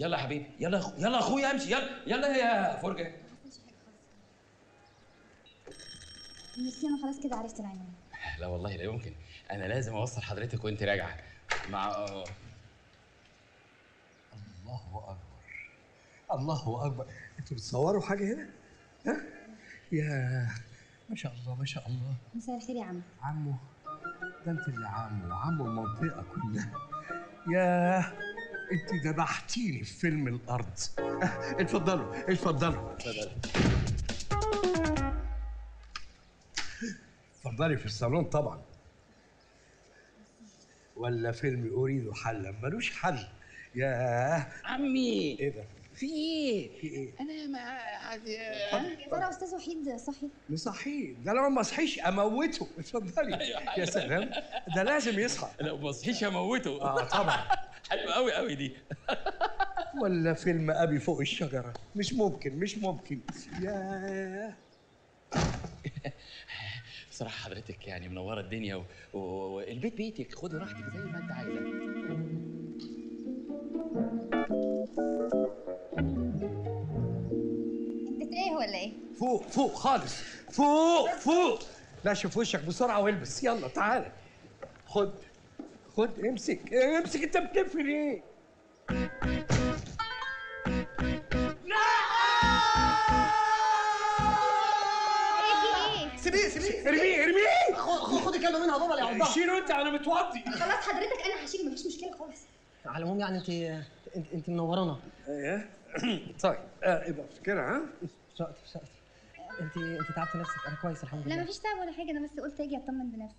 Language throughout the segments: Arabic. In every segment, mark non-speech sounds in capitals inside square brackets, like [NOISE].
يلا يا حبيبي يلا يا أخو- يلا يا أخويا امشي يلا يلا يا فرجة. ميرسي أنا خلاص كده عرفت العنوان. لا والله لا يمكن. أنا لازم أوصل حضرتك وأنت راجعة. مع الله أكبر. الله أكبر. أنتوا بتصوروا حاجة هنا؟ ها؟ يا ما شاء الله ما شاء الله. مساء الخير يا عم عمو ده أنت اللي عمو. عمو المنطقة كلها. يا انت ذبحتيني في فيلم الأرض. أه، اتفضلوا اتفضلوا. اتفضلي في الصالون طبعا. ولا فيلم أريد حلا ملوش حل. يا عمي إيه ده؟ في إيه؟ في إيه؟ أنا ما عاد- يا ترى أستاذ وحيد صحي؟ مصحيه ده لو ما صحيش أموته. اتفضلي. يا سلام. ده لازم يصحى. لو ما صحيش هموته آه طبعا. حلوة قوي قوي دي. ولا فيلم أبي فوق الشجرة. مش ممكن مش ممكن. يا. بصراحة حضرتك يعني منورة الدنيا و- والبيت بيتك خدي راحتك زي ما أنت عايزة. انت إيه ولا إيه؟ فوق فوق خالص. فوق فوق. لا شوف وشك بسرعة وإلبس. يلا تعالى خد. خد امسك. امسك انت بتلف ليه؟ إيه إيه سيبيه سيبيه. ارميه ارميه. خد خد كلمه منها بابا اللي عضها شيله انت أنا متوضي خلاص حضرتك أنا هشيل مفيش مشكلة خالص. على العموم يعني انت انت, انت منورانا. إيه. [CLEARS THROAT] طيب. آه يبقى افتكرها ها؟ شقتي شقتي انت انت تعبت نفسك. أنا كويس الحمد لا لله مفيش تعب ولا حاجة. أنا بس قلت أجي اطمن بنفسي.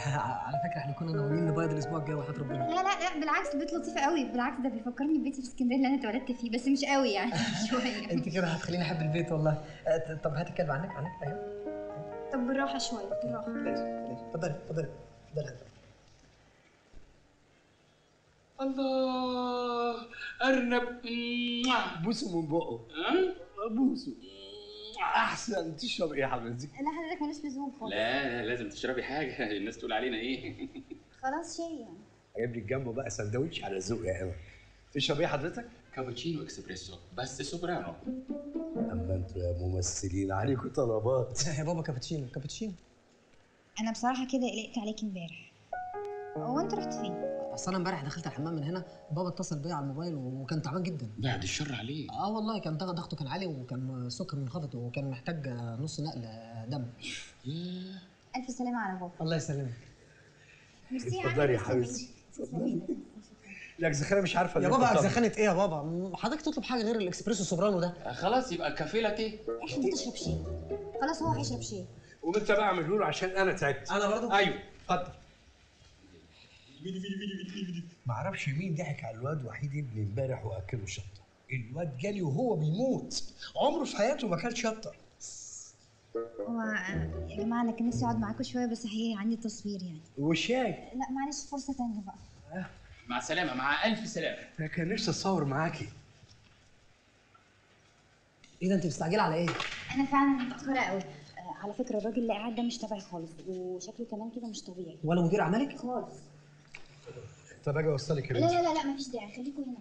[LAUGHS] على فكرة إحنا كنا ناويين نبيض الأسبوع الجاي وحياة ربنا. لا لا لا بالعكس البيت لطيف قوي. بالعكس ده بيفكرني ببيتي في اسكندرية اللي أنا اتولدت فيه بس مش قوي يعني [LAUGHS] شوية أنت كده هتخليني أحب البيت والله. ط- طب هاتي الكلب عنك عنك أيوه. طب بالراحة شوية بالراحة. ليش ليش اتفضلي اتفضلي. اتفضلي. الله أرنب. بوسه من بقه. بوسه. أحسن تشرب إيه يا حضرتك لا حضرتك ملوش لزوم خالص. لا لا لازم تشربي حاجة. [LAUGHS] الناس تقول علينا إيه؟ [LAUGHS] خلاص شاي يعني. جايب لي جنبه بقى سندوتش على ذوق يا ايمن تشرب إيه حضرتك؟ كابتشينو إكسبريسو بس سوبرانو. أما أنتوا يا ممثلين عليكم طلبات. يا بابا كابتشينو كابتشينو. أنا بصراحة كده قلقت عليك امبارح. هو أنت رحت فين؟ اصل أنا امبارح دخلت الحمام من هنا بابا اتصل بيا على الموبايل وكان تعبان جدا. بعد الشر عليه آه والله كان ضغط- ضغطه كان عالي وكان السكر منخفض وكان محتاج نص نقل دم. ألف سلامة على بابا. الله يسلمك. ميرسي يا اتفضلي يا. حبيبتي. زخانه مش عارفة يا بابا. زخانه إيه يا بابا؟ حضرتك تطلب حاجة غير الإكسبريسو سوبرانو ده؟ خلاص يبقى cafe latte إحنا تشرب شاي خلاص هو هيشرب شاي. وانت بقى اعمله له عشان أنا تعبت. أنا برضو. أيوه اتفضل. ما أعرفش مين ضحك على الواد وحيد ابني امبارح واكله شطة. الواد جالي وهو بيموت. عمره في حياته ما كان شطة. هو آه، يا جماعة أنا كان نفسي أقعد معاكم شوية بس هي عندي تصوير يعني. وشاي لا معلش فرصة تانية بقى. مع السلامة مع ألف سلامة. أنا كان نفسي أتصور معاكي. إيه ده أنت مستعجلة على إيه؟ أنا فعلا متأخرة قوي آه على فكرة الراجل اللي قاعد ده مش تبعي خالص وشكله كمان كده مش طبيعي. ولا مدير أعمالك؟ خالص. طب أجي اوصلك يا لا بنتي لا لا لا مفيش داعي. خليكم هنا.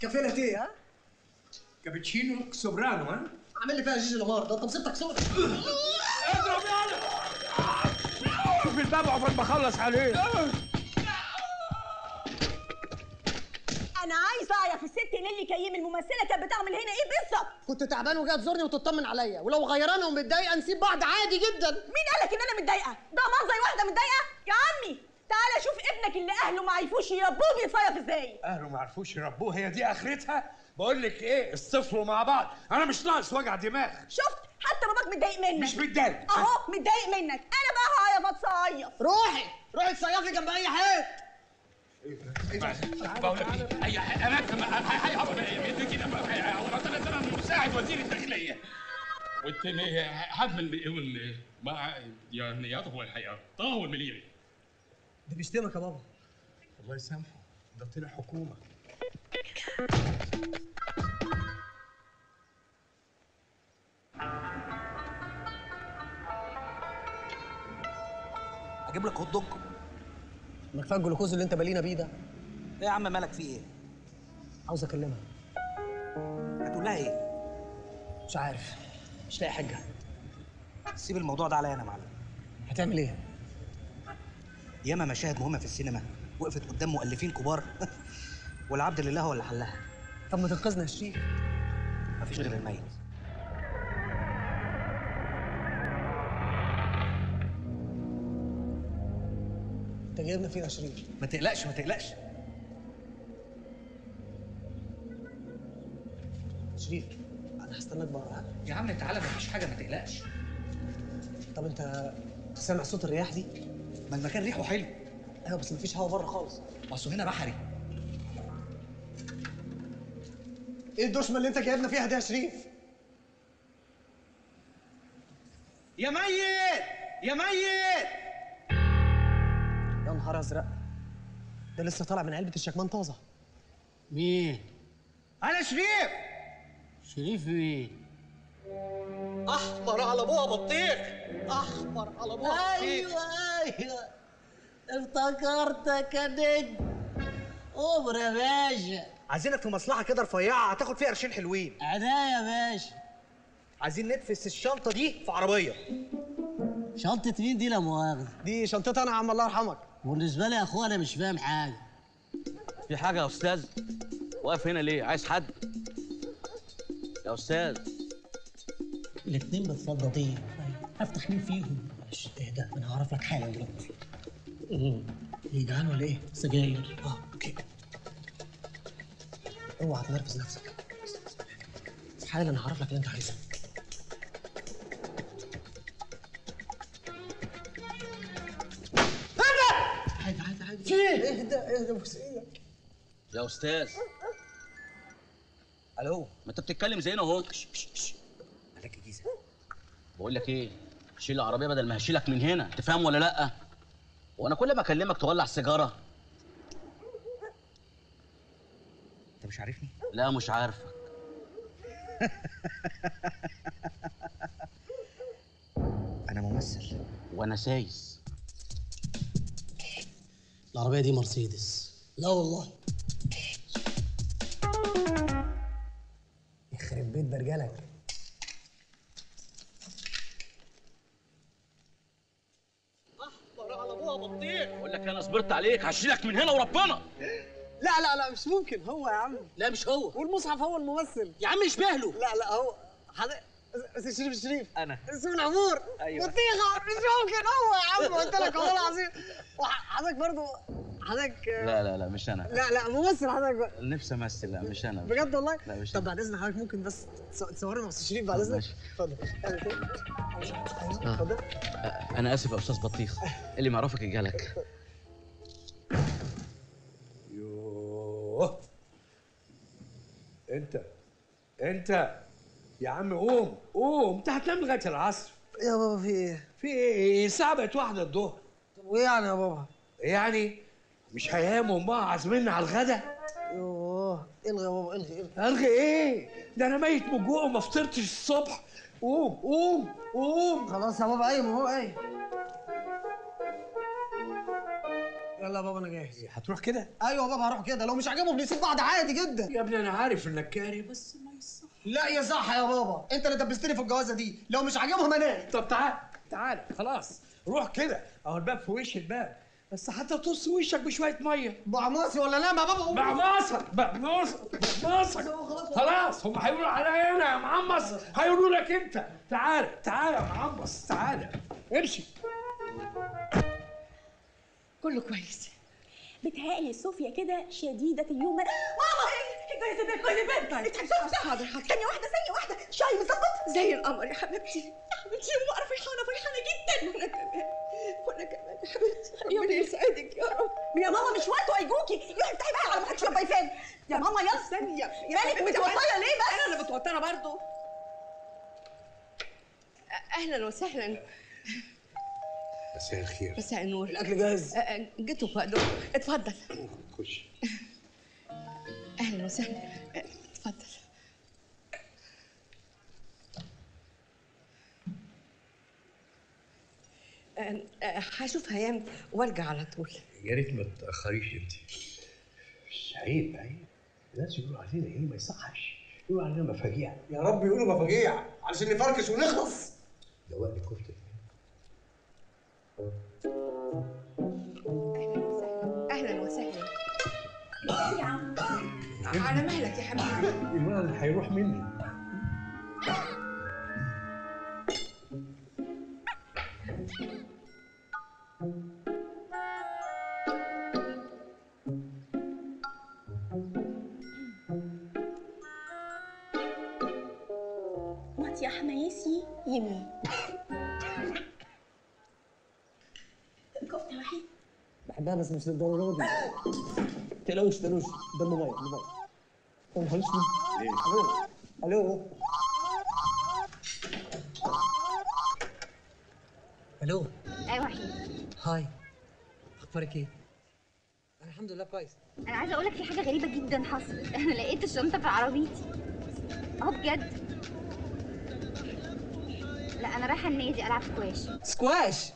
cafe latte ها؟ كابتشينو سوبرانو ها؟ عامل لي فيها جيجي لامار. ده انت مصيبتك سودة شوف الباب عقبال ما اخلص عليه أنا عايزه الست نيلي كيم الممثله كانت بتعمل هنا. إيه بالظبط؟ كنت تعبان وجايه تزورني وتطمن عليا. ولو غيرانة ومتضايقة نسيب بعض عادي جدا. مين قالك إن أنا متضايقة؟ ده منظر واحدة متضايقة؟ يا عمي تعالى شوف ابنك اللي أهله ما عرفوش يربوه بيتصيف إزاي. أهله ما عرفوش يربوه؟ هي دي آخرتها؟ بقول لك إيه الصفر مع بعض. أنا مش ناقص وجع دماغ. شفت؟ حتى باباك متضايق منك. مش متضايق. أهو متضايق منك. أنا بقى هعرف أتصيف. روحي روحي تصيفي جنب أي حيط بقول لك إيه هي أنا افهم هي هي كده أنا مساعد وزير الداخليه والتاني المليون ما يعني يطهو الحقيقة طهو المليون ده بيشتمك يا بابا الله يسامحه ده طلع حكومه أجيب لك هوت دوج. ما كفايه الجلوكوز اللي انت بالينا بيه ده. إيه يا عم مالك في إيه؟ عاوز اكلمها. هتقول لها إيه؟ مش عارف. مش لاقي حاجة. سيب الموضوع ده عليا أنا يا معلم. هتعمل إيه؟ ياما مشاهد مهمة في السينما. وقفت قدام مؤلفين كبار. [LAUGHS] والعبد لله هو اللي حلها. طب ما تنقذنا يا شريف. مفيش غير الميت. انت جايبنا فين يا شريف ما تقلقش ما تقلقش. شريف أنا هستناك بره؟ يا عم تعالى مفيش حاجة ما تقلقش. طب أنت سامع صوت الرياح دي؟ ما المكان ريحه حلو. أيوه بس مفيش هوا بره خالص. أصل هنا بحري. إيه الدشمه اللي أنت جايبنا فيها دي يا شريف؟ يا ميت! يا ميت! نهار أزرق. ده لسه طالع من علبة الشكمان طازة. مين؟ أنا شريف. شريف مين؟ أحمر على ابوها بطيخ. أحمر على ابوها بطيخ. أيوه أيوه. افتكرتك يا نجم عمر يا باشا. عايزينك في مصلحة كده رفيعة هتاخد فيها قرشين حلوين. عناية يا باشا. عايزين ندفس الشنطة دي في عربية. شنطة مين دي لا مؤاخذة؟ دي شنطتي أنا يا عم الله يرحمك. بالنسبة لي يا اخويا أنا مش فاهم حاجة في حاجة يا أستاذ؟ واقف هنا ليه؟ عايز حد؟ يا أستاذ الاتنين متفضلين افتح مين فيهم معلش اهدى أنا هعرف لك حالا دلوقتي إيه جعان ولا إيه؟ سجاير آه أوكي اوعى تنرفز نفسك حالا هعرف لك اللي انت عايزه اهدى اهدى بوس إيدك يا أستاذ. ألو ما أنت بتتكلم زينا أهو. مالك الجيزة. بقول لك إيه؟ شيل العربية بدل ما هشيلك من هنا. تفهم ولا لأ؟ وأنا كل ما أكلمك تولع سيجارة أنت مش عارفني؟ لا مش عارفك. [LAUGHS] أنا ممثل. وأنا سايس. العربية دي مرسيدس. لا والله. يخرب بيت برجلك. بقول لك أنا صبرت عليك هشيلك من هنا وربنا. لا لا لا مش ممكن. هو يا عم. لا مش هو. والمصحف هو الممثل. يا عم اشبه له. لا لا هو حضرتك شريف شريف. أنا. اسمه العمور. أيوة. بطيخة. مش ممكن. هو يا عم قلت لك والله العظيم. وحضرتك برضه حضرتك لا لا لا مش أنا. لا لا ممثل حضرتك. نفسي أمثل لا مش أنا. بجد والله؟ لا مش طب. بعد إذن حضرتك ممكن بس تص- تصورنا مع شريف بعد إذنك. ماشي. اتفضل. اتفضل أنا آسف يا أستاذ بطيخ. اللي معرفك جالك. يوه. أنت. أنت. يا عم قوم قوم انت هتنام لغاية العصر. يا بابا في إيه؟ في إيه؟ الساعة بقت واحدة الظهر. طب وإيه يعني يا بابا؟ يعني مش هياموا وما عازميننا على الغدا؟ يوه إلغي يا بابا إلغي إلغي. إلغي إيه؟ ده أنا ميت من الجوع وما فطرتش الصبح. قوم قوم قوم. خلاص يا بابا قايم هو قايم. يلا يا بابا أنا جاهز. هتروح كده؟ أيوه يا بابا هروح كده. لو مش عاجبهم نسيب بعض عادي جدا. يا ابني أنا عارف إنك كاري بس لا يا صح يا بابا. انت اللي دبستني في الجوازة دي. لو مش عاجبهم انام طب تعال. تعال. خلاص. روح كده. اهو الباب في وش الباب. بس حتى طص وشك بشوية مية. بعماصي ولا نام يا بابا؟ بعماصك بعماصك بعماصك خلاص. هم هيقولوا عليا أنا يا معمص. هيقولوا لك انت. تعال. تعال يا معمص. تعال. امشي. كله كويس. بتهيألي صوفيا كده شديدة اليوم. ماما! يا بنت كويس يا بنت بسرعة حاضر حاضر. ثانية واحدة ثانية واحدة. شاي مظبط؟ زي القمر يا حبيبتي. يا حبيبتي يا ماما أنا فرحانة فرحانة جدا. وأنا كمان وأنا كمان يا حبيبتي. ربنا يسعدك. يا رب. يا ماما مش وقته هيجوكي. يروحي افتحي بقى على ما حدش يبقى يفهم. يا ماما يلا. ثانية مالك؟ متوترة ليه بس؟ أنا اللي متوترة برضه أهلا وسهلا. مساء الخير. مساء النور. الأكل جاهز. أ- أ- جيتوا وقته اتفضل. خش. أهلا وسهلا أ، اتفضل. أ، آه، آه، هشوف هيام وأرجع على طول. يا ريت ما تأخريش انت مش عيب عيب الناس يقولوا علينا إيه؟ ما يصحش. يقولوا علينا مفاجيع. يا رب يقولوا مفاجيع. علشان نفركش ونخلص. دوق لي كفتة. على مهلك يا حبيبي. الولد هيروح مني. مات يا حمايسي؟ يمي. كفتة وحيد بحبها بس مش للدرجه دي. تقلقوش تقلقوش ده الموبايل الموبايل؟ ألو. ألو. ألو. أيوه وحيد هاي. أخبارك إيه؟ أنا الحمد لله كويس. أنا عايزة أقول لك في حاجة غريبة جدا حصلت. [LAUGHS] أنا لقيت الشنطة في عربيتي. آه بجد. لا أنا رايحة النادي ألعب سكواش. سكواش؟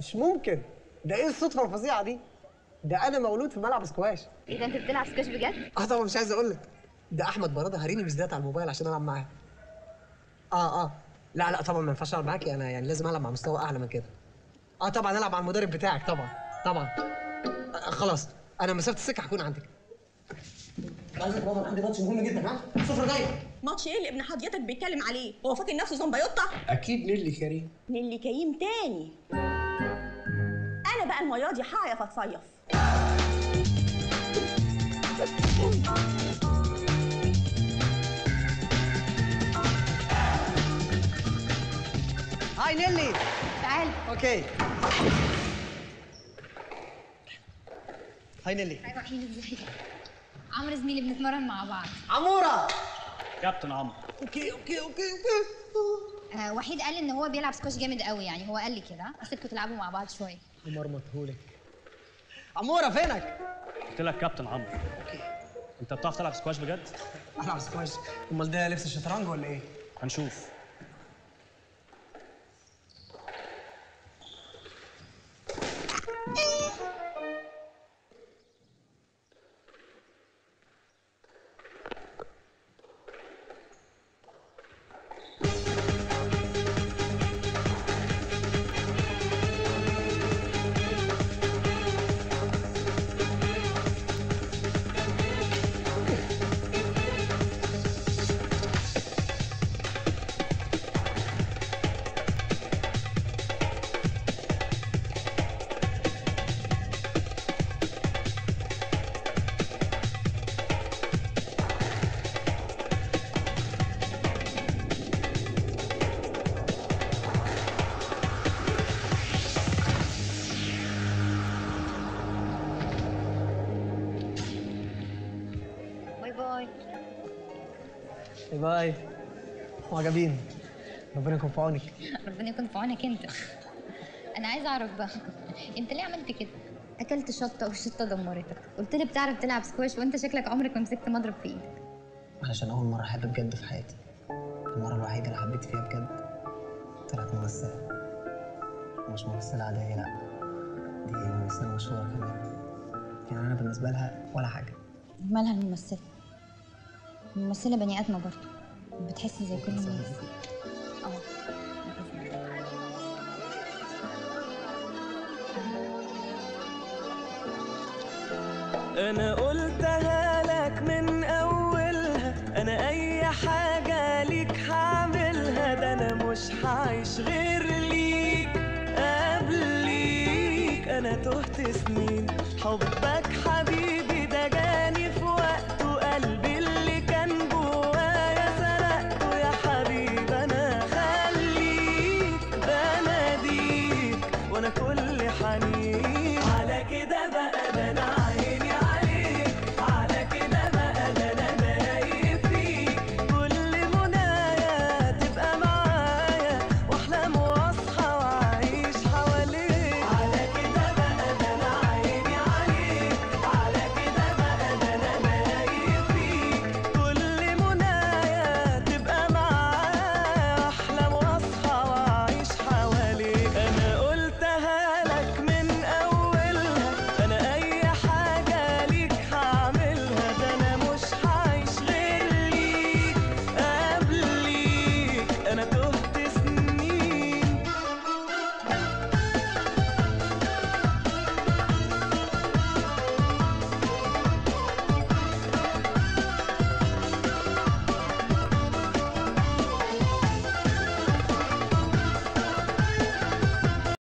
مش ممكن. ده إيه الصدفه الفظيعة دي؟ ده أنا مولود في ملعب سكواش. إيه ده أنت بتلعب سكواش بجد؟ آه طبعا مش عايز أقول لك ده أحمد براده هريني بالذات على الموبايل عشان ألعب معاه. آه آه. لا لا طبعا ما ينفعش ألعب معاكي أنا يعني لازم ألعب مع مستوى أعلى من كده. آه طبعا ألعب مع المدرب بتاعك طبعا طبعا. آه خلاص. أنا مسافة السكة هكون عندك. عايزك بابا عندي ماتش مهم جدا ها؟ صفر جاي. ماتش إيه اللي ابن حضرتك بيتكلم عليه؟ هو فاكر نفسه زنبيوطه أكيد نيلي كريم. نيلي كريم تاني. أنا بقى المرة دي هعرف اتصرف hi نيلي. تعال. OK. hi نيلي. أيوه وحيد ازيك عمرو زميلي بنتمرن مع بعض. عمورة. كابتن عمرو. OK OK OK OK. آه وحيد قال إن هو بيلعب سكواش جامد قوي يعني هو قال لي كده عايزكم تلعبوا مع بعض شوية. مرمطهولك عمورة فينك؟ قلت لك كابتن عمرو. أنت بتعرف تلعب سكواش بجد؟ ألعب سكواش. أمال ده لبس الشطرنج ولا إيه؟ هنشوف. bye معجبين ربنا يكون في عونك. ربنا يكون في عونك أنت. أنا عايزة أعرف بقى أنت ليه عملت كده؟ أكلت شطة والشطه دمرتك. قلت لي بتعرف تلعب سكواش وأنت شكلك عمرك ما مسكت مضرب في إيدك. علشان أول مرة أحب بجد في حياتي. المرة الوحيدة اللي حبيت فيها بجد طلعت ممثله مش ممثله عاديه لا. دي ممثله مشهورة كمان. يعني أنا بالنسبة لها ولا حاجة. مالها الممثلة؟ الممثله بني آدمة برضه. بتحس زي كل الناس. آه. أنا قلتها لك من أولها. أنا أي حاجة ليك هعملها. ده أنا مش هعيش غير ليك. قبل ليك. أنا تهت سنين. حبك حبيبي